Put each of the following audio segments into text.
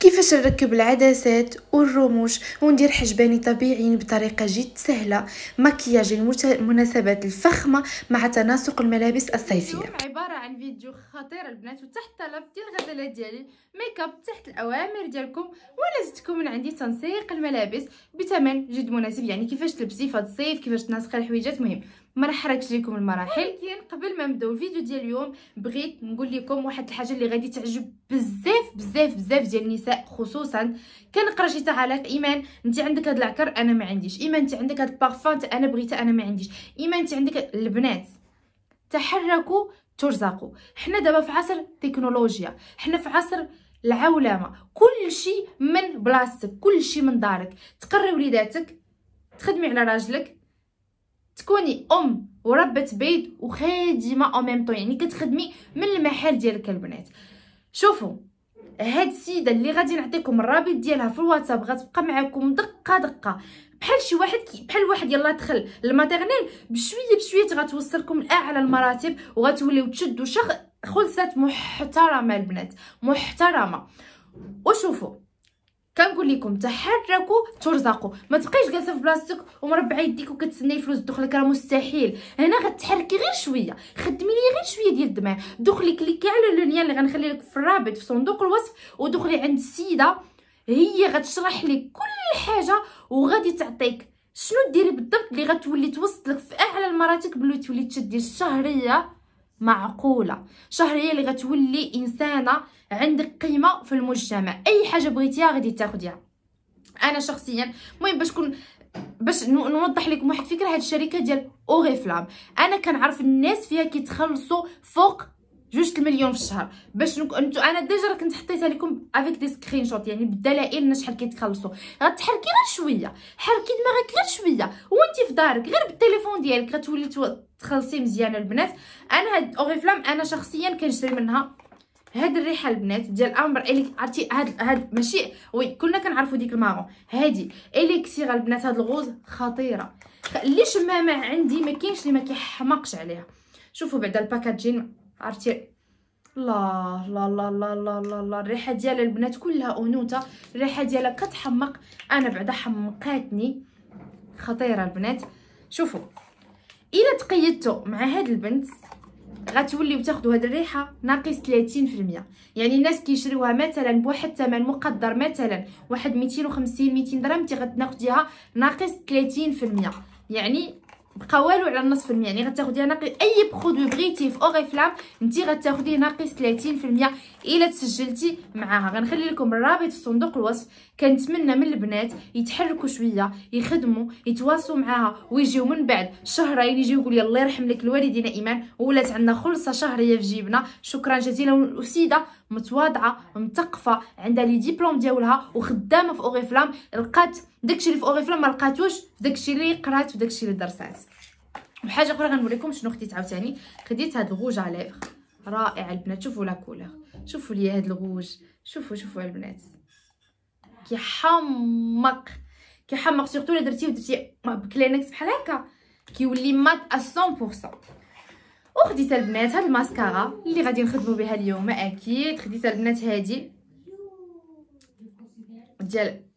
كيفاش نركب العدسات والرموش وندير حجباني طبيعيين بطريقة جد سهلة؟ مكياج المناسبات الفخمة مع تناسق الملابس الصيفية. عبارة عن فيديو خطير البنات وتحت طلب ديال الغزالات ديالي ميك اب تحت الأوامر ديالكم ولا زدتكم من عندي تنسيق الملابس بثمن جد مناسب. يعني كيفاش تلبسي في الصيف كيفاش تنسقي الحويجات مهم. ما نحركش لكم المراحل. ولكن قبل ما نبدأو الفيديو ديال اليوم بغيت نقول لكم واحد الحاجة اللي غادي تعجب بزاف بزاف بزاف ديال النساء خصوصا كنقرأ شي تعاليق إيمان انت عندك هاد العكر أنا ما عنديش. إيمان انت عندك هاد البارفان أنا بغيتها أنا ما عنديش. إيمان انت عندك البنات. تحركوا ترزقوا حنا دابا في عصر التكنولوجيا. حنا في عصر العولمة. كل شيء من بلاصتك كل شيء من دارك. تقري وليداتك تخدمي على راجلك. تكوني أم وربة بيت وخادمة أو ميم طون يعني كتخدمي من المحل ديالك البنات شوفوا هاد السيدة اللي غادي نعطيكم الرابط ديالها في الواتساب غتبقى معكم دقة دقة. بحال شي واحد كي بحال واحد يلا دخل ال maternelle بشوية بشوية غتوصلكم لأعلى المراتب وغتوليو تشدوا شخ خلصات محترمة البنات محترمة. وشوفوا كنقول لكم تحركوا ترزقوا. ما تبقايش جالسة في بلاصتك ومربعة يديك وكتسني الفلوس تدخلك راه مستحيل. هنا غتحركي غير شوية. خدمي لي غير شوية ديال الدماغ. دخلي كليكي على le lien اللي غنخلي لك في الرابط في صندوق الوصف ودخلي عند السيدة. هي غتشرح لك كل حاجة وغادي تعطيك شنو ديري بالضبط اللي غتولي توصلك في أعلى المراتب بلي تولي تشدي الشهرية. معقولة. شهريه اللي غتولي إنسانة عندك قيمة في المجتمع. أي حاجة بغيتيها غادي تاخديها. أنا شخصيا المهم باش كون باش نوضح لكم واحد الفكرة. هاد الشركة ديال اوريفلام أنا كنعرف الناس فيها كيتخلصوا فوق جوج المليون في الشهر. باش نك... انتو أنا déjà كنت حطيتها لكم avec des screenshots يعني بالدلائل شحال كيتخلصوا غتحركي غير شوية. حركي دماغك غير شوية. وانت في دارك غير بالتليفون ديالك. غتولي تخلصي مزيان البنات. أنا هاد اوريفلام أنا شخصيا كنشري منها هاد الريحة البنات ديال أمبر. اليك عرفتي؟ هاد هاد ماشي oui كلنا كنعرفوا ديك ال marron هادي. اليكسير البنات هاد ال rose خطيرة. اللي شمامه عندي؟ ما كاينش اللي ما كيحمقش عليها. شوفوا بعدا الباكاجين. عرفتي؟ الله الله الله الله الله الله الريحة ديال البنات كلها أنوثة. الريحة ديالها كتحمق. أنا بعدا حمقاتني. خطيرة البنات. شوفوا إلا تقيدتو مع هاد البنت غتوليو تاخذوا هاد الريحة ناقص 30% يعني الناس كيشريوها مثلا بواحد الثمن مقدر مثلا واحد 250 200 درهم انت غتاخديها ناقص 30% يعني بقى والو على النصف المية. يعني غتاخديها ناقص أي produit بغيتي في اوريفلام انت غتاخديه ناقص 30% إلا تسجلتي معاها. غنخلي لكم الرابط في صندوق الوصف. كنتمنى من البنات يتحركوا شوية يخدموا يتواصلوا معاها ويجيو من بعد شهرين يجيو يقول الله يرحم لك الوالدين إيمان. ولات عندنا خلصة شهرية في جيبنا. شكرا جزيلا. وسيدة متواضعة مثقفه عندها les diplômes ديالها وخدامة في اوريفلام لقات داكشي اللي في اوريفلام ما لقاتوش في داكشي اللي قرات وداكشي اللي درسات. وحاجة أخرى غنوريكم شنو خديت عاوتاني؟ خديت هاد الغوج على رائع البنات. شوفوا la couleur. شوفوا لي هاد الغوج. شوفوا شوفوا البنات. كيحمق. كيحمق. surtout إلا درتيه ودرتيه بكلينكس بحال هكا. كيولي mat 100% وخديت البنات هاد الماسكارا اللي غادي نخدموا بها اليوم أكيد. خديت البنات هادي. ديال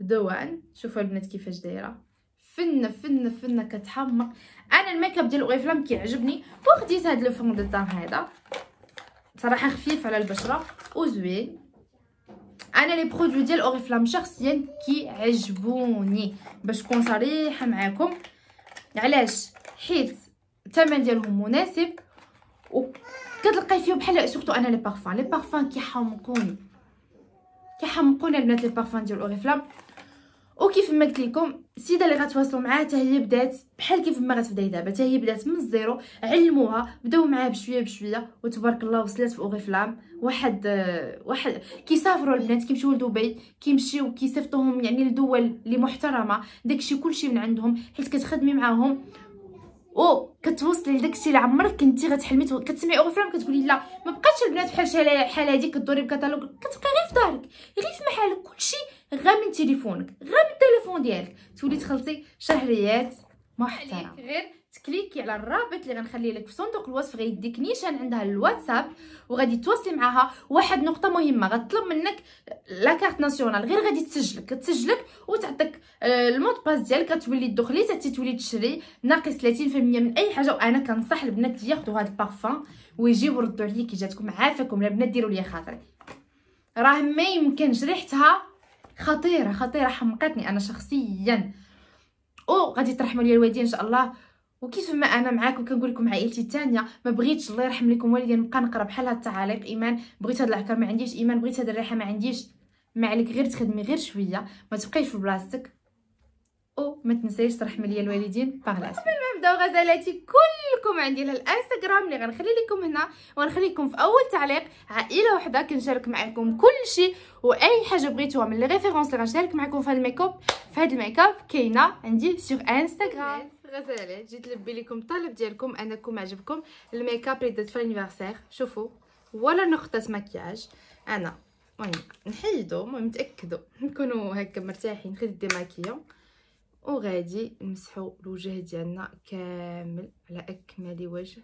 The One. شوفوا البنات كيفاش دايرة. فنه فنه فنه كتحمق أنا الميك أب ديال اوريفلام كيعجبني وخديت هاد le fond de teint. صراحة خفيف على البشرة. وزوين. أنا les produits ديال اوريفلام شخصيا كيعجبوني. باش نكون صريحة معاكم. علاش؟ حيت الثمن ديالهم مناسب. وكتلقاي فيهم بحال surtout أنا les parfums. les parfums كيحمقوني. كيحمقوني البنات les parfums ديال اوريفلام وكيف ما قلت لكم السيدة اللي غتواصلوا معاها حتى هي بدات بحال كيف ما غتبداي دابا حتى هي بدات من ال zéro علموها بداو معاها بشوية بشوية وتبارك الله وصلت في اوريفلام واحد واحد كيسافروا البنات كيمشيو لدبي كيمشيو كيصيفطوهم يعني لدول اللي محترمة داكشي كلشي من عندهم حيت كتخدمي معاهم. أو كتوصلي لداكشي اللي عمرك كنتي غتحلمي كتسمعي اوريفلام كتقولي لا ما بقاتش البنات بحال بحال هادي كدوري بكتالوج كتبقى غير في دارك. غير في محلك كلشي غير من تليفونك غير من التليفون ديالك. تولي تخلصي شهريات محترمة. غير تكليكي على الرابط اللي غنخليه لك في صندوق الوصف غيديك نيشان عندها الواتساب وغادي تواصلي معاها. واحد نقطة مهمة غتطلب منك la carte nationale غير غادي تسجلك. كتسجلك وتعطيك آه، ال mot de passe ديالك كتولي تدخلي حتى تولي تشري ناقص 30% من أي حاجة. وأنا كنصح البنات ياخذوا هذا البارفان ويجيو يردوا عليا كي جاتكم عافاكم البنات ديروا لي خاطري. راه ما يمكنش ريحتها خطيرة خطيرة حمقتني أنا شخصيا. أو غادي ترحموا لي الوالدين إن شاء الله. وكيف ما أنا معاكم كنقول لكم عائلتي الثانية ما بغيتش الله يرحم لكم والدي نبقى نقرأ بحال هاد التعاليق إيمان بغيت هاد العكر ما عنديش إيمان بغيت هاد الريحة ما عنديش. ما عليك غير تخدمي غير شوية ما تبقايش في بلاصتك. أو ما تنسايش ترحمي لي الوالدين باغلاس قبل ما نبداو غزالاتي كلكم عندي الإنستغرام اللي غنخلي لكم هنا ونخلي لكم في أول تعليق عائلة وحدة كنشارك معكم كل شيء وأي حاجة بغيتوها من les références اللي غنشارك معكم في هذا الميك اب في هذا الميك اب كاينة عندي sur Instagram غزالات جيت نلبي لكم الطلب ديالكم أنكم عجبكم الميك اب اللي درت في ال anniversaire. شوفوا ولا نقطة مكياج. أنا المهم نحيدو المهم تاكدوا نكونوا هكا مرتاحين خديت démaquillant وغادي نمسحو الوجه ديالنا كامل على أكمل وجه.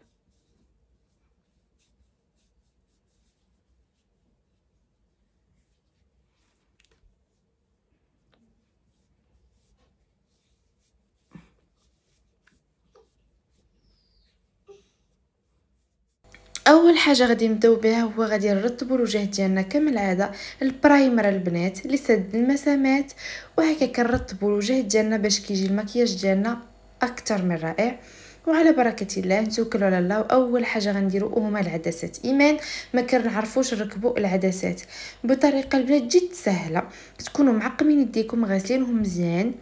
أول حاجة غادي نبداو بها هو غادي نرطبوا الوجه ديالنا كما العاده البرايمر البنات لسد المسامات. وهكا كنرطبوا الوجه ديالنا باش كيجي المكياج ديالنا أكثر من رائع. وعلى بركة الله نتوكلوا على الله. وأول حاجة غنديروا هما العدسات. إيمان ما كنعرفوش نركبوا العدسات بطريقة البنات جد سهلة. تكونوا معقمين يديكم غاسلينهم مزيان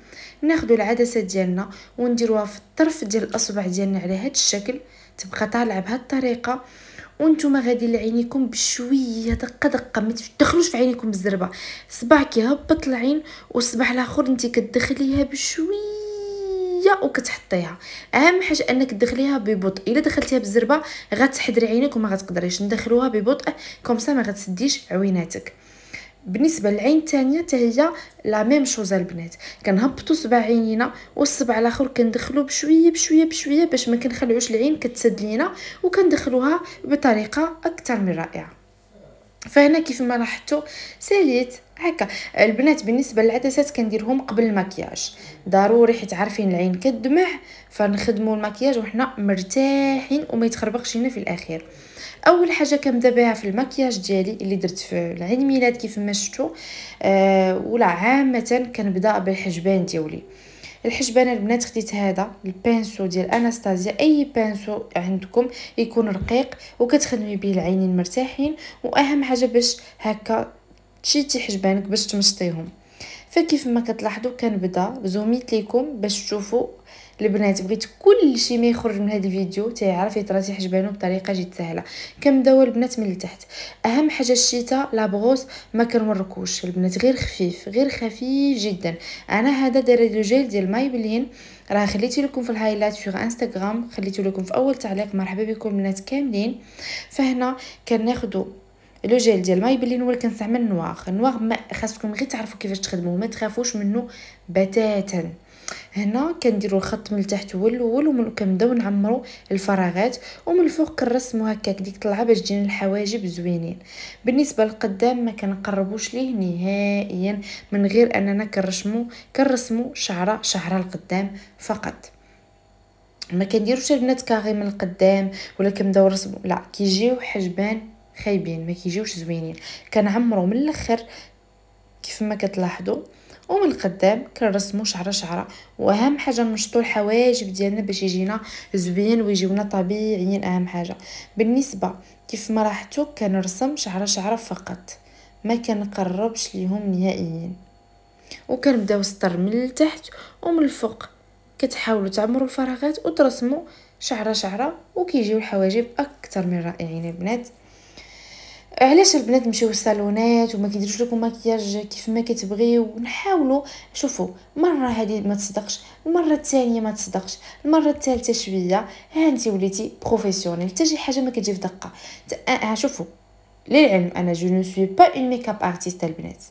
ناخذوا العدسات ديالنا ونديروها في الطرف ديال الأصبع ديالنا على هذا الشكل. تبقى طالعة بهذه الطريقة. وأنتم غادي لعينيكم بشوية دقة دقة ما تدخلوش في عينيكم بالزربة. صباع كيهبط العين والصباع الآخر انت كتدخليها بشوية وكتحطيها. أهم حاجة أنك تدخليها ببطء. إلا دخلتيها بالزربة غتضري عينيك وما غتقدريش. ندخلوها ببطء comme ça ما غتسديش عويناتك. بالنسبة للعين الثانية حتى هي la même chose البنات. كنهبطوا صباع عينينا والصبع الآخر كندخلو بشوية بشوية بشوية باش ما كنخلعوش العين كتسد لينا وكندخلوها بطريقة أكثر من رائعة. فهنا كيف ما لاحظتوا ساليت هكا. البنات بالنسبة للعدسات كنديرهم قبل المكياج. ضروري حيت عارفين العين كدمع فنخدموا المكياج وحنا مرتاحين وما يتخربقش لنا في الأخير. أول حاجة كنبدا بها في المكياج ديالي اللي درت في العيد ميلاد كيف ما شفتوا آه ولا عامة كنبدا بالحجبان ديالي. الحجبان البنات خديت هذا ال pinceau ديال أناستازيا أي pinceau عندكم يكون رقيق وكتخدمي به العينين مرتاحين وأهم حاجة باش هكا تشيتي حجبانك باش تمشطيهم. فكيف ما كتلاحظوا كنبدا زوميت ليكم باش تشوفوا البنات بغيت كل شيء ما يخرج من هذا الفيديو تيعرف يطراسي حجبانو بطريقة جد سهلة. كنبداو البنات من التحت. أهم حاجة الشتاء la brosse ما كنوركوش البنات غير خفيف غير خفيف جدا. أنا هذا دايره جيل ديال مايبلين راه خليتي لكم في ال highlight في انستغرام خليته لكم في أول تعليق. مرحبا بكم البنات كاملين. فهنا كناخذوا le gel ديال مايبلين ولكن كنستعمل noir ال noir ما خاصكم غير تعرفوا كيفاش تخدموه ما تخافوش منه بتاتا. هنا كنديروا الخط من التحت هو الأول ومن كنبداو نعمروا الفراغات ومن الفوق كنرسموا هكاك ديك طلعه باش تجينا الحواجب زوينين بالنسبة للقدام ما كنقربوش ليه نهائيا من غير أننا كنرسمو كنرسمو شعرة شعرة القدام فقط. ما كنديروش البنات كاغي من القدام ولا كنبداو نرسمو لا كيجيو حجبان خايبين ما كيجيوش زوينين. كنعمرو من الأخر كيف ما كتلاحظوا ومن القدام كنرسمو شعرة شعرة وأهم حاجة نشطو الحواجب ديالنا باش يجينا زوين ويجيونا طبيعيين أهم حاجة. بالنسبة كيف ما لاحظتوا كنرسم شعرة شعرة فقط ما كنقربش ليهم نهائيا وكنبداو سطر من التحت ومن الفوق. كتحاولوا تعمروا الفراغات وترسموا شعرة شعرة وكيجيو الحواجب أكثر من رائعين البنات علاش البنات نمشيو للصالونات وما كيديروش لكم مكياج كيف ما كتبغيو نحاولوا شوفوا مرة هذه ما تصدقش المرة الثانية ما تصدقش المرة الثالثه شوية. ها انت وليتي بروفيسيونيل حتى شي حاجة ما كتجي في دقة. شوفوا للعلم أنا je ne suis pas un make up artist البنات.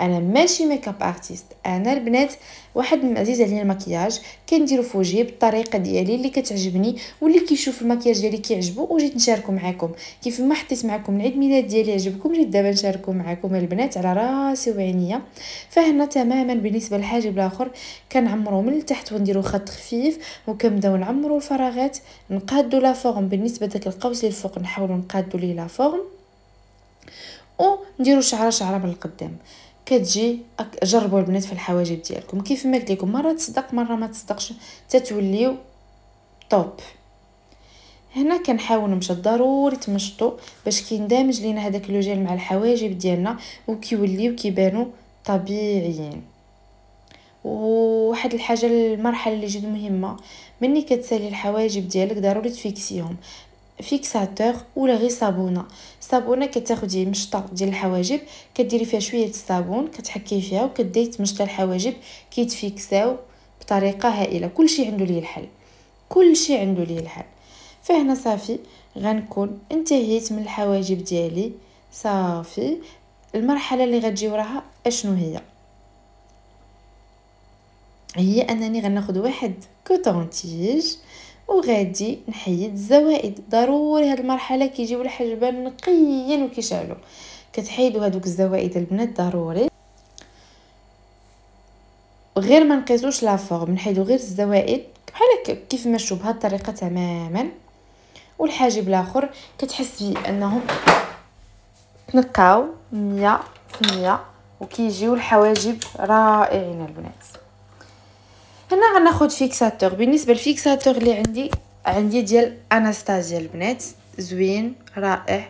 أنا ماشي make up artist أنا البنات واحد من عزيز عليا المكياج كنديرو في وجهي بالطريقة ديالي اللي كتعجبني واللي كيشوف المكياج ديالي كيعجبو وجيت نشاركو معكم كيف ما حطيت معكم العيد ميلاد ديالي عجبكم جيت دابا نشاركو معكم البنات على راسي وعينيا. فهنا تماما بالنسبة للحاجب الآخر كنعمرو من التحت ونديرو خط خفيف وكنبداو نعمرو الفراغات نقادو la forme بالنسبة داك القوس اللي الفوق نحاولوا نقادو ليه la forme ونديرو شعرة شعرة من القدام. كتجي جربوا البنات في الحواجب ديالكم. كيف ما قلت لكم مرة تصدق مرة ما تصدقش. تتوليو top هنا كنحاول نمشي ضروري تمشطو باش كيندمج لينا هذاك le gel مع الحواجب ديالنا وكيوليو كيبانو طبيعيين. وواحد الحاجة المرحلة اللي جد مهمة. مني كتسالي الحواجب ديالك ضروري تفيكسيهم. fixateur ولا غير صابونه صابونه كتاخدي مشطه ديال الحواجب كديري فيها شوية الصابون كتحكي فيها وكدي تمشطي الحواجب كيتفيكساو بطريقه هائله كلشي عنده ليه الحل كلشي عنده ليه الحل فهنا صافي غنكون انتهيت من الحواجب ديالي صافي المرحله اللي غتجي وراها اشنو هي هي انني غناخذ واحد coton-tige وغادي نحيد الزوائد ضروري هاد المرحلة كيجيو الحجبان نقيين وكيشعلوا كتحيدوا هادوك الزوائد البنات ضروري. غير ما نقيسوش la forme نحيدو غير الزوائد بحال كيف ما بهاد الطريقة تماما. والحاجب الآخر كتحس بيه انهم تنقاو مية في مية وكيجيو الحواجب رائعين البنات. هنا غناخد fixateur بالنسبة لل fixateur اللي عندي عندي ديال اناستازيا البنات. زوين رائع.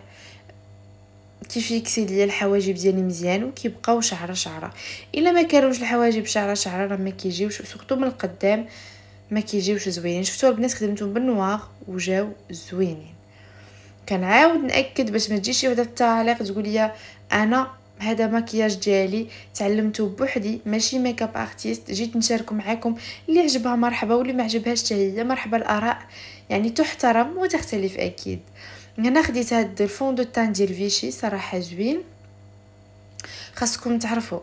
كيفيكسي ليا الحواجب ديالي مزيان وكيبقاو شعرة شعرة. إلا ما كانوش الحواجب شعره شعرة راه ما كيجيوش surtout من القدام ما كيجيوش زوينين. شفتوا البنات خدمتهم بال noir وجاو زوينين. كنعاود نأكد باش ما تجيش شي وحدة في التعليق تقول لي أنا هذا مكياج ديالي. تعلمته بوحدي ماشي make up artist جيت نشارك معكم اللي عجبها مرحبا واللي ما عجبهاش هي. مرحبا الآراء. يعني تحترم وتختلف أكيد. أنا خديت هاد ال fond de teint ديال فيشي صراحة زوين خاصكم تعرفوا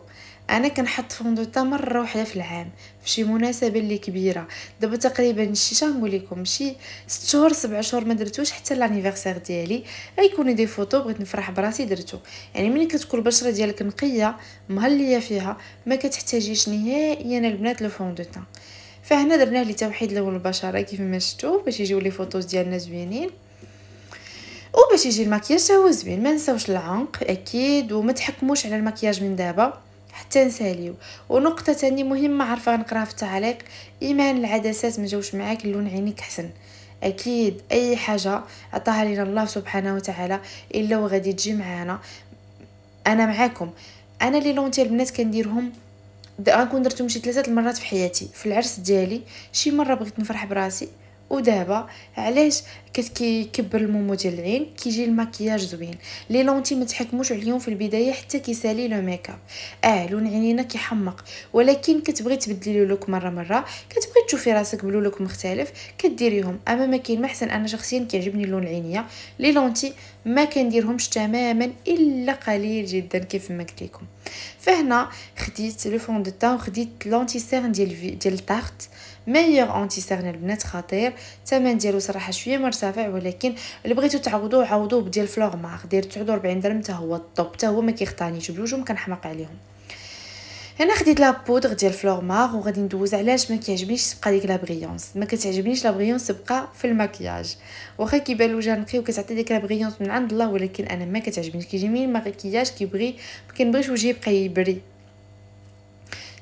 أنا كنحط fond de teint مرة واحدة في العام في شي مناسبة اللي كبيرة. دابا تقريبا شي نقول لكم شي 6 شهور 7 شهور ما درتوش حتى l'anniversaire ديالي. غيكونوا des photos بغيت نفرح براسي درتو. يعني ملي كتكون البشرة ديالك نقية مهلية فيها ما كتحتاجيش نهائيا البنات le fond de teint فهنا درنا لي توحيد لون البشرة كيف ما شفتوا باش يجيو les photos ديالنا زوينين. وباش يجي المكياج هو زوين. ما نساوش العنق أكيد وما تحكموش على المكياج من دابا. حتى نساليو. ونقطة تاني مهمة عارفه نقراها في التعليق. إيمان العدسات ما جاوش معاك لون عينيك حسن أكيد أي حاجة عطاها لنا الله سبحانه وتعالى إلا وغادي تجي معانا. أنا معاكم. أنا لي لونتي البنات كنديرهم غنكون درتهم شي ثلاثة المرات في حياتي. في العرس ديالي شي مرة بغيت نفرح براسي. ودابا علاش كتكبر المومو ديال العين كيجي المكياج زوين. les lentilles ما تحكموش عليهم في البداية حتى كيسالي le make up. آه لون عينينا كيحمق. ولكن كتبغي تبدلي له look مرة مرة كتبغي تشوفي راسك ب le look مختلف كديريهم. أما ما كاين ما احسن أنا شخصيا كيعجبني اللون العينية. les lentilles ما كنديرهمش تماما إلا قليل جدا كيف ما قلت لكم فهنا خديت le fond de teint وخديت l'anti-cerne ديال ديال Tarte meilleur anti-cerne البنات خطير الثمن ديالو صراحة شوية مرتفع ولكن اللي بغيتو تعوضوه عوضوه بديال Flormar داير 49 درهم حتى هو ال top حتى هو ما كيخطانيش بجوجهم كنحماق عليهم هنا خديت la poudre ديال مار وغادي ندوز علاش ما كيعجبنيش تبقى ديك la brillance ما كتعجبنيش la brillance تبقى في المكياج واخا كيبان الوجه نقي وكتعطي ديك la brillance من عند الله ولكن أنا ما كتعجبنيش كيجيني المكياج كيبغي ما كنبغيش وجهي يبقى يبري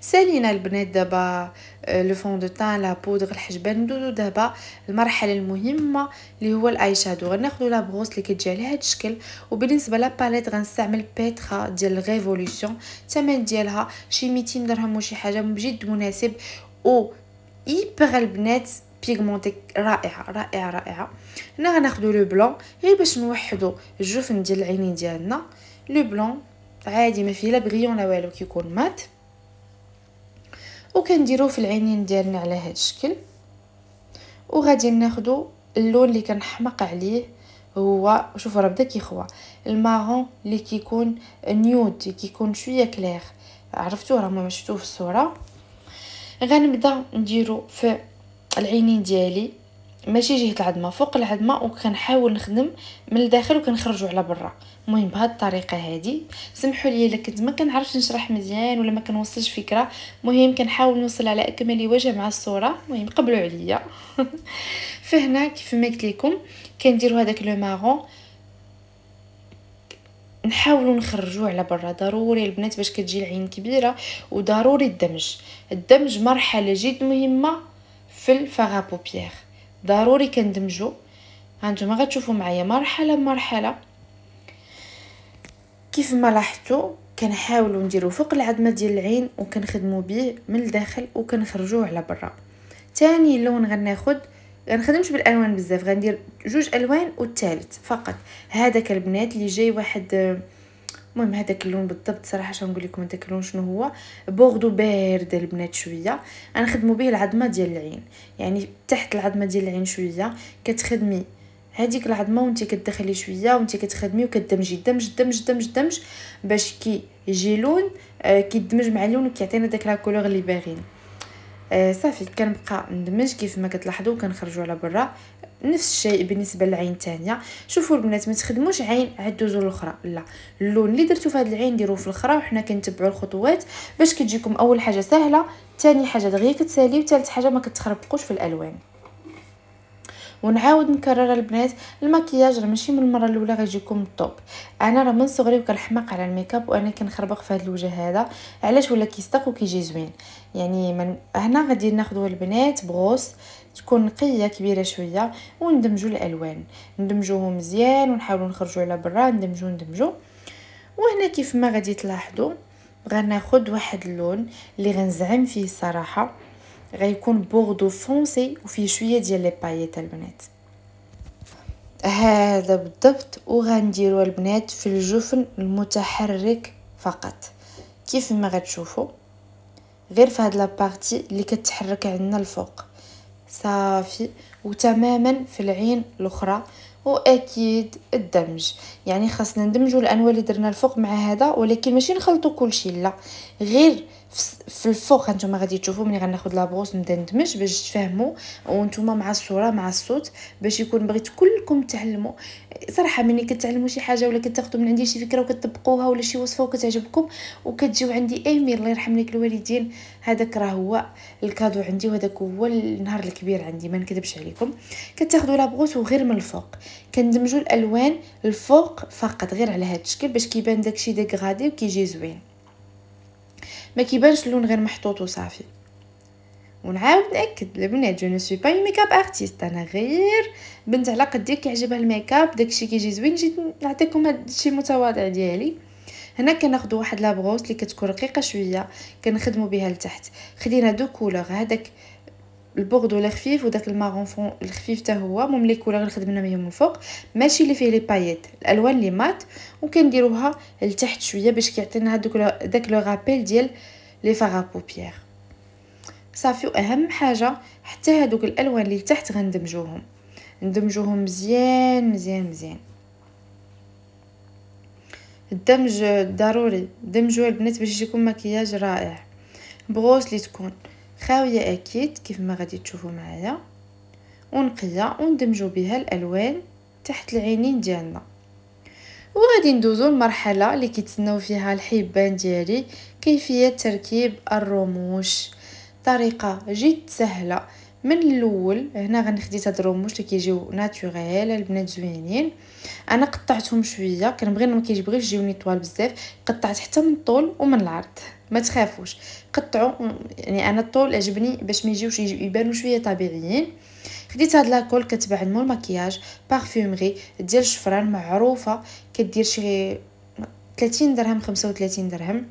سالينا البنات دابا le fond de teint la poudre الحجبان ندوزو دابا المرحلة المهمة اللي هو ال eye shadow غناخدو la brosse اللي كتجي على هذا الشكل. وبالنسبة la palette غنستعمل بيترا ديال ريفولوشن الثمن ديالها شي 200 درهم وشي حاجة بجد مناسب و hyper البنات pigmentée رائعة رائعة رائعة. هنا غناخدو le blanc غير باش نوحدو الجفن ديال العينين ديالنا le blanc عادي ما فيه لا brillant لا والو كيكون mat وكنديرو في العينين ديالنا على هذا الشكل. وغادي ناخدو اللون اللي كنحمق عليه هو شوفوا راه بدا كيخوى ال marron اللي كيكون nude كيكون شوية clair عرفتوه راه ما شفتوه في الصورة. غنبدا نديرو في العينين ديالي. ماشي جهة العظمه فوق العظمه وكنحاول نخدم من الداخل وكنخرجو على برا. المهم بهذه الطريقة هذه سمحوا لي إلا كنت ما كنعرفش نشرح مزيان ولا ما كنوصلش فكرة. مهم كنحاول نوصل على أكمل وجه مع الصورة. المهم قبلوا عليا. فهنا كيف ما قلت لكم كنديروا هذاك le marron. نحاولوا نخرجوه على برا. ضروري البنات باش كتجي العين كبيرة وضروري الدمج. الدمج مرحلة جد مهمة في ال fard à paupières. ضروري كندمجو. هانتوما غتشوفوا معايا مرحلة بمرحلة. كيف ما لاحظتوا كنحاولوا نديرو فوق العظمة ديال العين وكنخدموا به من الداخل وكنخرجوه على برا. ثاني لون غناخد غنخدمش بالألوان بزاف غندير جوج ألوان والثالث فقط. هذاك البنات اللي جاي واحد المهم هذاك اللون بالضبط صراحة شنو نقول لكم هذاك اللون شنو هو؟ بوردو بارد البنات شوية. غنخدموا به العظمة ديال العين. يعني تحت العظمة ديال العين شوية كتخدمي هذيك العظمة وانت كتدخلي شوية وانت كتخدمي وكتدمجي دمج دمج دمج دمج باش كي يجي لون آه كيدمج مع اللون وكيعطينا داك la couleur اللي باغيين. آه صافي كنبقى ندمج كيف ما كتلاحظوا كنخرجوا على برا. نفس الشيء بالنسبة للعين الثانية شوفوا البنات ما تخدموش عين عاد تدوزوا الاخرى لا اللون اللي درتو في هذه العين ديروه في الأخرى وحنا كنتبعوا الخطوات باش كتجيكم أول حاجة سهلة ثاني حاجة دغيا كتسالي وثالث حاجة ما كتخربقوش في الألوان. ونعاود نكرر البنات المكياج راه ماشي من المرة الأولى غيجيكم الطوب. أنا راه من صغري وكنحماق على الميكاب وأنا كنخربق في هذا الوجه هذا. علاش ولا كيستق وكيجي زوين؟ يعني من هنا غادي ناخذوا البنات بغوص. تكون نقية كبيرة شوية وندمجو الألوان. ندمجوهم مزيان ونحاولوا نخرجوا على برا ندمجو ندمجو. وهنا كيف ما غادي تلاحظوا غناخذ واحد اللون اللي غنزعم فيه الصراحة. غيكون bordeaux foncé وفيه شوية ديال les paillettes البنات. هذا بالضبط وغنديروا البنات في الجفن المتحرك فقط. كيف ما غتشوفوا غير في هاد la partie اللي كتحرك عندنا الفوق. صافي وتماما في العين الأخرى وأكيد الدمج. يعني خاصنا ندمجوا الألوان اللي درنا الفوق مع هذا ولكن ماشي نخلطوا كلشي لا. غير في الفوق هانتوما غادي تشوفوا ملي غناخذ la brosse نبدا ندمج باش تفهموا وانتوما مع الصورة مع الصوت باش يكون بغيت كلكم تعلموا صراحة ملي كتعلموا شي حاجة ولا كتاخذوا من عندي شي فكرة وكتطبقوها ولا شي وصفة وكتعجبكم وكتجيو عندي ايمي الله يرحم لك الوالدين هذاك راه هو ال cadeau عندي وهذاك هو النهار الكبير عندي ما نكذبش عليكم. كتاخذوا la brosse وغير من الفوق. كندمجوا الألوان الفوق فقط غير على هذا الشكل باش كيبان داكشي dégradé وكيجي زوين. ما كيبانش اللون غير محطوط وصافي. ونعاود نأكد البنات je ne suis pas make up artist أنا غير بنت على قدي كيعجبها ال make up داكشي كيجي زوين جيت نعطيكم هادشي المتواضع ديالي. هنا كناخذ واحد la brosse اللي كتكون رقيقة شوية كنخدموا بها لتحت. خدينا deux couleurs هذاك البوردو الخفيف وداك ال marron foncé الخفيف حتى هو. المهم les couleurs اللي خدمنا بهم من الفوق ماشي اللي فيه les paillettes الألوان les mates. وكنديروها لتحت شوية باش كيعطينا هذوك داك le rappel ديال les fards à paupières صافي وأهم حاجة حتى هذوك الألوان اللي تحت غندمجوهم. ندمجوهم مزيان مزيان مزيان. الدمج ضروري. دمجوا البنات باش يجيكم مكياج رائع. بغوص اللي تكون. خاوية أكيد كيف ما غادي تشوفوا معايا. ونقية وندمجوا بها الألوان تحت العينين ديالنا. وغادي ندوزو المرحله اللي كيتسناو فيها الحبان ديالي كيفية تركيب الرموش. طريقة جد سهلة. من الأول هنا غنخديت هاد الرموش اللي كيجيو ناتوريل البنات زوينين. أنا قطعتهم شوية كنبغي ما كيجبغيش يجيوني طوال بزاف. قطعت حتى من الطول ومن العرض. ما تخافوش. قطعوا يعني أنا الطول عجبني باش ما يجيوش يبانوا شوية طبيعيين. خديت هاد la colle كتباع مول مكياج parfumerie ديال الشفران معروفة كدير شي 30 درهم 35 درهم.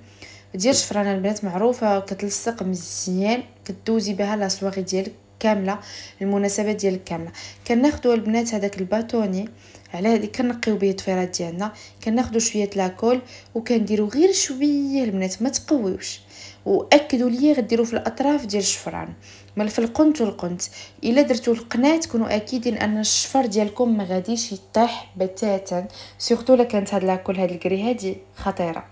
ديال الشفران البنات معروفة كتلصق مزيان كدوزي بها la soirée ديالك كاملة المناسبات ديالك كاملة. كناخذوا البنات هذاك ال bâtonnet على هذه كنقيو به الشفيرات ديالنا كناخذوا شوية la colle وكنديروا غير شوية البنات ما تقويوش. وأكدوا اللي غديروا في الأطراف ديال الشفران مال في القنت والقنت. إلا درتوا القنات تكونوا أكيدين أن الشفر ديالكم ما غاديش يطيح بتاتا surtout إلا كانت هاد la colle هاد الكري هادي خطيرة.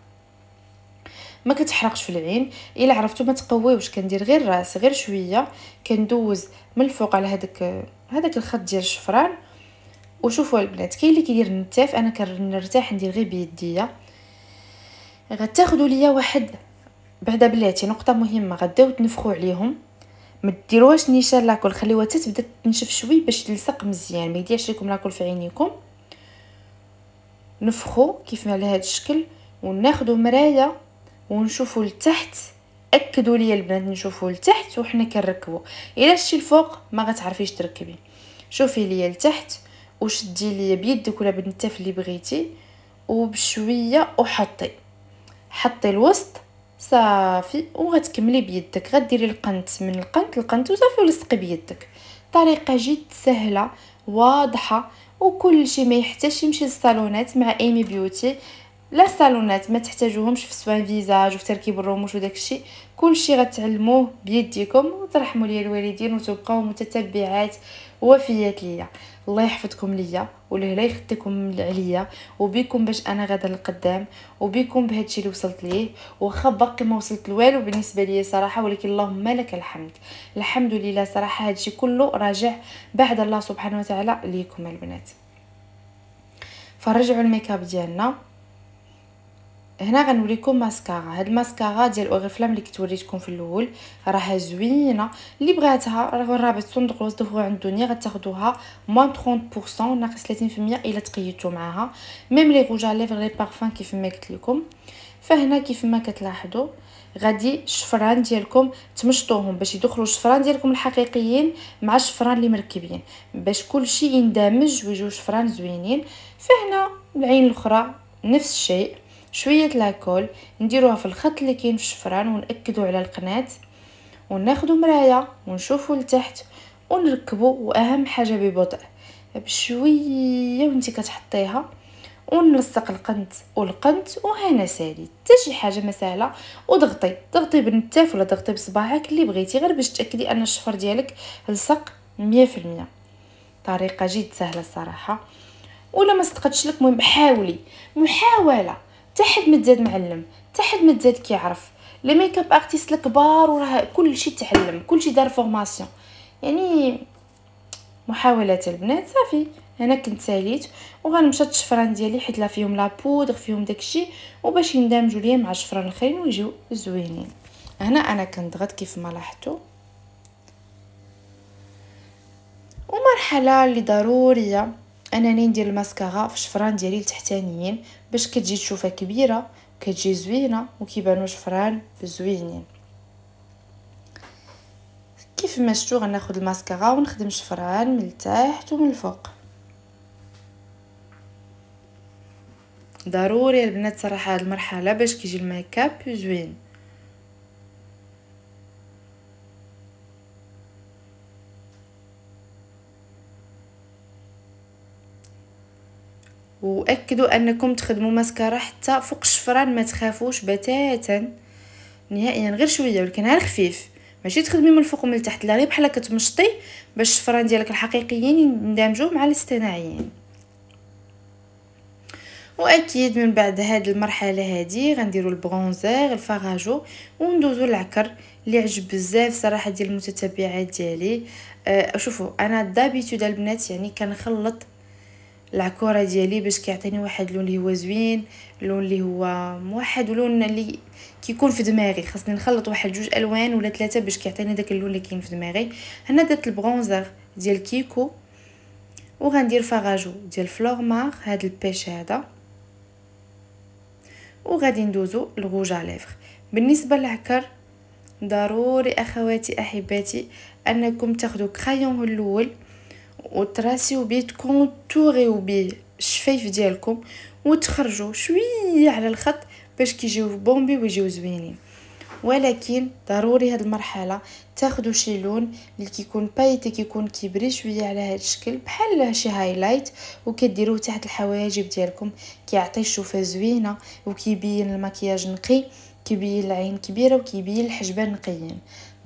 ما كتحرقش في العين. إلا عرفتوا ما تقويوش كندير غير راس غير شوية كندوز من الفوق على هذاك هذاك الخط ديال الشفران. وشوفوا البنات كاين اللي كيدير النتاف أنا كنرتاح ندير غير بيديا. غتاخذوا ليا واحد بعدا بلاتي نقطة مهمة غداو تنفخوا عليهم. ما ديروهاش نيشان لاكل خليوها حتى تبدا تنشف شوي باش تلصق مزيان ما يديرش لكم لاكل في عينيكم. نفخو كيف على هذا الشكل وناخذوا مرايه ونشوفوا لتحت. أكدوا لي البنات نشوفوا لتحت وحنا كنركبوا إلا شتي الفوق ما غتعرفيش تركبي. شوفي ليا لتحت. وشدي ليا بيدك ولا بالنتاف اللي بغيتي وبشوية وحطي حطي الوسط صافي وغتكملي بيدك. غديري القنت من القنت للقنت وصافي ولصقي بيدك. طريقة جد سهلة واضحة وكل شيء ما يحتاجش يمشي للصالونات مع ايمي بيوتي لا صالونات ما تحتاجوهمش في سوان فيزاج وفي تركيب الرموش وداك الشيء كلشي غتعلموه بيديكم وترحموا لي الوالدين وتبقاو متتبعات. وفيات ليا. الله يحفظكم ليا ولهلا يخدكم عليا. وبيكم باش أنا غادا لقدام وبيكم بهادشي اللي وصلت ليه. واخا باقي ما وصلت لوالو بالنسبة ليا صراحة ولكن اللهم لك الحمد. الحمد لله صراحة هادشي كله راجع بعد الله سبحانه وتعالى ليكم البنات. فرجعوا الميكاب ديالنا. هنا غنوريكم ماسكارا هاد الماسكارا ديال اوريفلام اللي كنت وريتكم في الأول راها زوينة. اللي بغاتها راه الرابط صندوق الوصف عند الدنيا غتاخذوها moins 30% ناقص 30% إلا تقيدتوا معاها. même les rouges à lèvres les parfums كيف ما قلت لكم. فهنا كيف ما كتلاحظوا غادي الشفران ديالكم تمشطوهم باش يدخلوا الشفران ديالكم الحقيقيين مع الشفران اللي مركبين. باش كلشي يندمج ويجيو شفران زوينين. فهنا العين الأخرى نفس الشيء. شوية لاكول نديروها في الخط اللي كاين في الشفران ونأكدوا على القناة وناخذوا مراية ونشوفوا لتحت ونركبوا وأهم حاجة ببطء بشوية وانت كتحطيها ونلصق القنت والقنت وهنا سالي حتى شي حاجة ما سهلة وضغطي ضغطي بالنتاف ولا ضغطي بصباعك اللي بغيتي غير باش تأكدي أن الشفر ديالك لصق 100% طريقة جد سهلة الصراحة ولا ما صدقتش لك المهم حاولي محاولة. حتى ما تزاد معلم حتى ما تزاد كيعرف. les make up artists الكبار وراه كلشي تعلم كلشي دار formation. يعني محاولات البنات صافي أنا كنت ساليت وغنمشط الشفران ديالي حيت لا فيهم la poudre فيهم داكشي وباش يندمجوا ليا مع الشفران الاخرين ويجيو زوينين. هنا أنا كنضغط كيف ما لاحظتوا ومرحلة اللي ضرورية. انني ندير الماسكارا في الشفران ديالي التحتانيين باش كتجي تشوفها كبيرة كتجي زوينة وكيبانو شفران زوينين. كيف ما شفتوا غناخذ الماسكارا ونخدم شفران من التحت ومن الفوق. ضروري البنات صراحة هاد المرحلة باش كيجي الميكاب زوين. وأكدوا أنكم تخدموا ماسكارا حتى فوق الشفران ما تخافوش بتاتا. نهائيا غير شوية ولكن غير خفيف. ماشي تخدمي من الفوق ومن التحت لا غير بحال كتمشطي باش الشفران ديالك الحقيقيين يندمجوا مع الاصطناعيين وأكيد من بعد هاد المرحلة هادي غنديروا البرونزير الفاراجو وندوزو العكر اللي عجب بزاف صراحة ديال المتتبعات ديالي. أه شوفوا أنا دابيتود البنات يعني كنخلط العكورة ديالي باش كيعطيني واحد اللون اللي هو زوين لون اللي هو موحد ولون اللي كيكون في دماغي. خاصني نخلط واحد جوج ألوان ولا ثلاثة باش كيعطيني داك اللون اللي كاين في دماغي. هنا درت البرونزر ديال كيكو وغندير fard à joues ديال فلور مار هاد ال pêche هذا. وغادي ندوزو ال rouge à lèvres بالنسبة للعكر ضروري أخواتي أحباتي أنكم تاخذوا crayon الأول. وتراسيو بيه تكونتوريو بيه الشفايف ديالكم وتخرجوا شوية على الخط باش كيجيو bombés ويجيو زوينين. ولكن ضروري هاد المرحلة تاخدوا شي لون اللي كيكون بايتي كيكون كيبري شوية على هاد الشكل بحال شي highlight وكديروه تحت الحواجب ديالكم. كيعطي الشوفة زوينة وكيبين المكياج نقي كيبين العين كبيرة وكيبين الحجبان نقيين.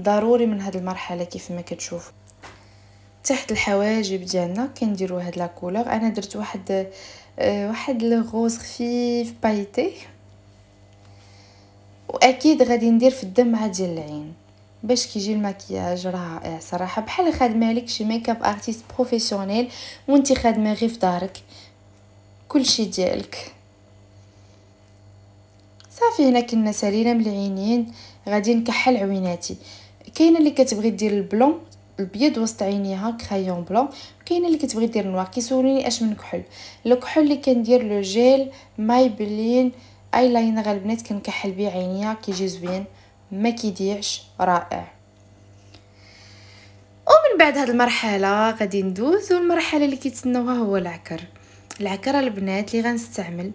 ضروري من هاد المرحلة كيف ما كتشوفوا تحت الحواجب ديالنا كنديرو هاد la couleur. أنا درت واحد أه واحد le rose خفيف بايتي. وأكيد غادي ندير في الدمعه ديال العين باش كيجي المكياج رائع صراحة. بحال خادمه لك شي make-up artist professionnelle وانت خادمة غير في دارك. كلشي ديالك. صافي هنا كنا سالينا من العينين. غادي نكحل عويناتي. كاينة اللي كتبغي دير البلون البيض وسط عينيها crayon blanc كاينة اللي كتبغي دير noir كيسولوني اش من كحل الكحل اللي كندير le gel مايبلين ايلاينر البنات كنكحل بيه عينيا كيجي زوين ما كيضيعش رائع. ومن بعد هاد المرحلة غادي ندوزو المرحله اللي كيتسناوها هو العكر. العكر البنات اللي غنستعمل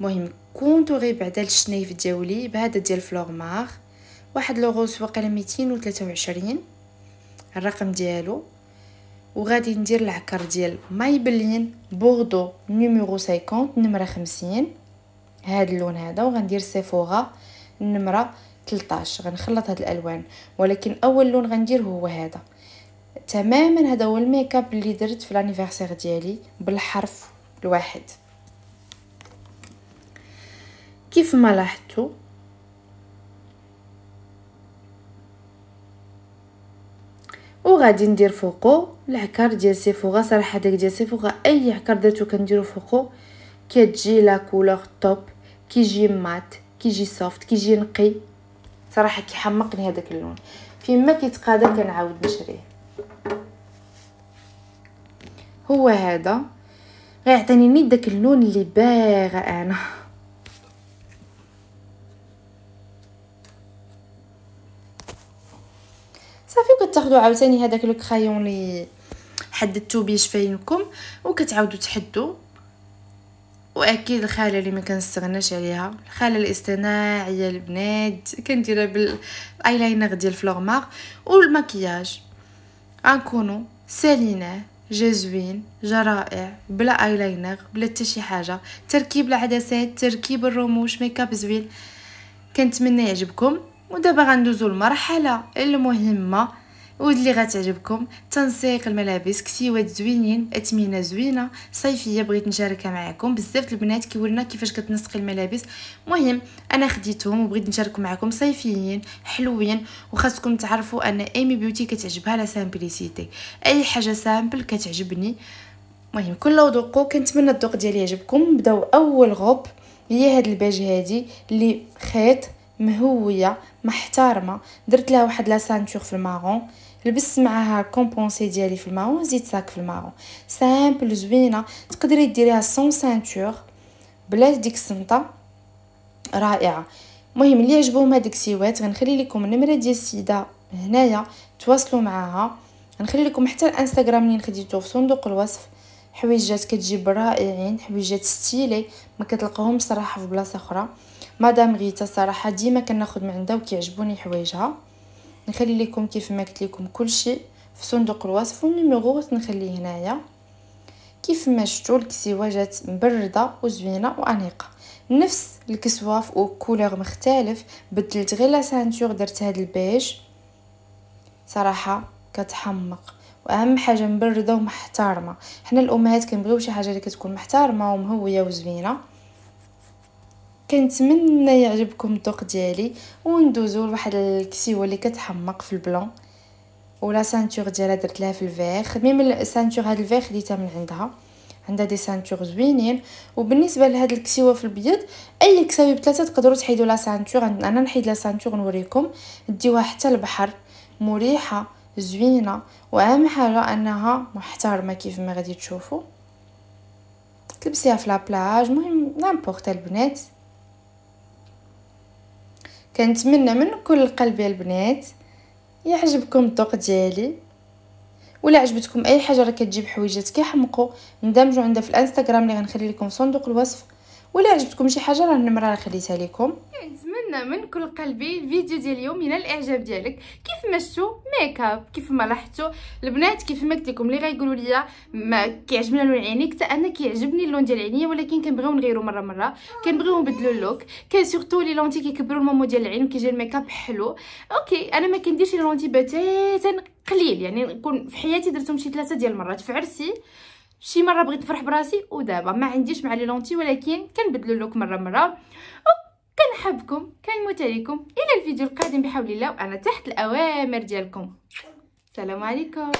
مهم كونتو غير بعدا الشنيف ديالي بهذا ديال فلورمار. واحد le rose وقيلا 223 الرقم ديالو. وغادي ندير العكر ديال مايبلين bordeaux numéro 50 نمرة 50 هاد اللون هذا وغندير سيفورا النمره 13 غنخلط هاد الألوان. ولكن أول لون غندير هو هذا. تماما هذا هو الميك أب اللي درت في l'anniversaire ديالي بالحرف الواحد. كيف ما لاحظتوا وغادي ندير فوقو. العكار ديال سيفوغا صراحة داك ديال سيفوغا أي عكار درتو كنديرو فوقو. كتجي la couleur top كيجي mat كيجي soft كيجي نقي. صراحة كيحمقني هذاك اللون. فيما كيتقادى كنعاود نشريه. هو هذا. غيعطيني نيت داك اللون اللي باغا أنا. صافي كتاخذوا عاوتاني هذاك le crayon اللي حددتو بيه شفايفكم وكتعاودوا تحدوا وأكيد الخالة اللي ما كنستغناش عليها الخالة الاصطناعية البنات كنديرها بالأيلاينر ديال فلورمار والمكياج غنكونوا ساليناه جا زوين جا رائع بلا أيلاينر بلا حتى شي حاجة. تركيب العدسات تركيب الرموش ميكاب زوين. كنتمنى يعجبكم. ودابا غندوزو المرحلة المهمة. واللي غتعجبكم تنسيق الملابس كسيوات زوينين اثمنه زوينة. صيفيه بغيت نشاركها معكم بزاف البنات كيورينا كيفاش كتنسقي الملابس. مهم أنا خديتهم وبغيت نشاركهم معكم صيفيين حلوين وخاصكم تعرفوا أن ايمي بيوتي كتعجبها la simplicité أي حاجة simple كتعجبني. مهم كل ذوقوا كنتمنى الذوق ديالي يعجبكم. نبداو أول غوب هي هاد الباج هادي اللي خيط مهوية محترمة. درت لها واحد لا سانتور في المارون لبست معاها كومبونسي ديالي في المارون زيت ساك في المارون سامبل زوينة. تقدري ديريها سون سانتور بلا ديك السنطة. رائعة. المهم اللي عجبهم هاد الكسيوات غنخلي لكم النمرة ديال السيدة هنايا. تواصلوا معاها. غنخلي لكم حتى الانستغرام اللي خديتو في صندوق الوصف. حويجات كتجيب رائعين حويجات ستيلي. ما كتلقاهم صراحة في بلاصة أخرى. مدام غيتا صراحة ديما كناخذ من عندها وكيعجبوني حوايجها. نخلي لكم كيف ما قلت لكم كل شيء في صندوق الوصف وال numéro نخليه هنايا. كيف ما شفتوا الكسوه جات مبردة وزوينة وأنيقة. نفس الكسوه في couleur مختلف بدلت غير la ceinture درت هاد البيج. صراحة كتحمق. وأهم حاجة مبردة ومحترمة. حنا الأمهات كنبغيو شي حاجة اللي كتكون محترمة ومهوية وزوينة. كنتمنى يعجبكم الذوق ديالي وندوزو لواحد الكسيوة اللي كتحمق في البلون. ولا سانتور ديالها درت لها في الفيغ ميم السانتور هاد الفيغ خديتها من عندها. عندها دي سانتور زوينين. وبالنسبة لهاد الكسيوة في البيض أي كساوي بثلاثه تقدروا تحيدوا لا سانتور أنا نحيد لا سانتور نوريكم ديوها حتى البحر. مريحة زوينة. وأهم حاجة أنها محترمة كيف ما غادي تشوفوا. تلبسيها في la plage مهم n'importe البنات. كنتمنى من كل القلب يا البنات يعجبكم الذوق ديالي. ولا عجبتكم أي حاجة راه كتجيب حويجات كيحمقوا ندمجوا عندها في الانستغرام اللي غنخلي لكم صندوق الوصف. ولا عجبتكم شي حاجة راه النمرة راه خليتها لكم نتمنى من كل قلبي الفيديو ديال اليوم ينال الإعجاب ديالك. كيف مشتو ميك اب كيف ما لاحظتوا البنات كيف ما قلت لكم اللي غايقولوا لي ما كيعجبنا لون عينيك حتى أنا كيعجبني اللون ديال عينيا ولكن كنبغيو نغيرو مرة مرة. كنبغيو نبدلوا ال look. كان surtout les lentilles كيكبروا المومو ديال العين وكيجي الميك اب حلو. okay أنا ما كنديرش les lentilles بتاتا قليل. يعني نكون في حياتي درتهم شي ثلاثة ديال المرات. في عرسي شي مرة بغيت نفرح براسي ودابا ما عنديش مع les lentilles ولكن كنبدلو ال look مرة مرة. كنحبكم كنموت عليكم إلى الفيديو القادم بحول الله وأنا تحت الأوامر ديالكم. السلام عليكم.